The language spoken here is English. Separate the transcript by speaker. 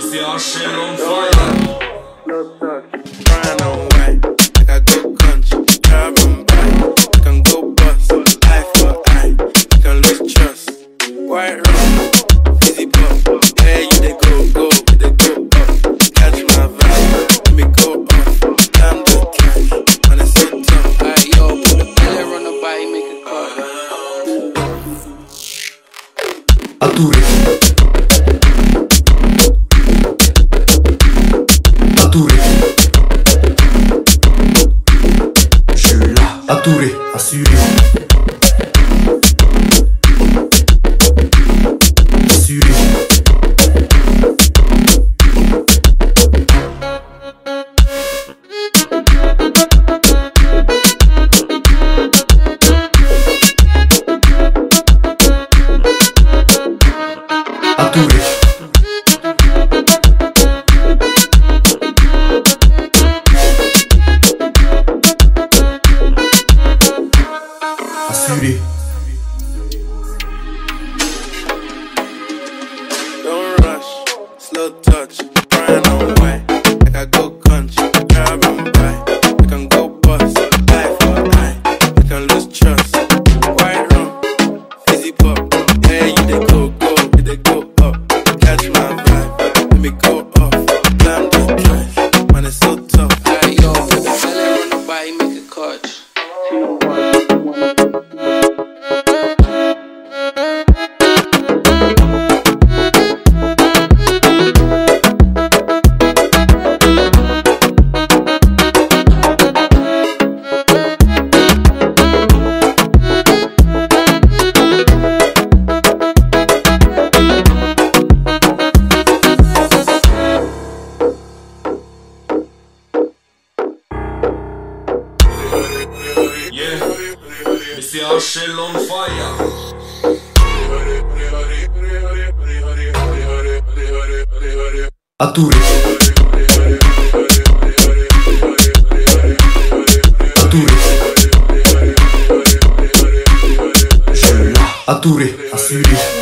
Speaker 1: see our shit on fire.
Speaker 2: Brown on white, like I go country. Drive on by, I can go bust. Eye for eye, I can lose trust. White rum, easy pop. Yeah, you they go, go, you they go up. Catch my vibe, let me go off. Damn the cash, man, it's so tough. Alright, yo, put the belly on the body, make it call.
Speaker 3: Atouré. Atouré. Je suis là. Atouré. Assuré.
Speaker 2: Slow touch. Brown on white, like I go country. Drive on by, I can go bust. Eye for eye, I can lose trust. White rum, easy pop. Yeah, you they go, go, you they go up. Catch my vibe, let me go off. Damn the cash, man, it's so tough. Alright, yo, put the belly on the body, make it catch.
Speaker 1: Yeah, we see our shit on fire.
Speaker 3: Atouré. Atouré. Je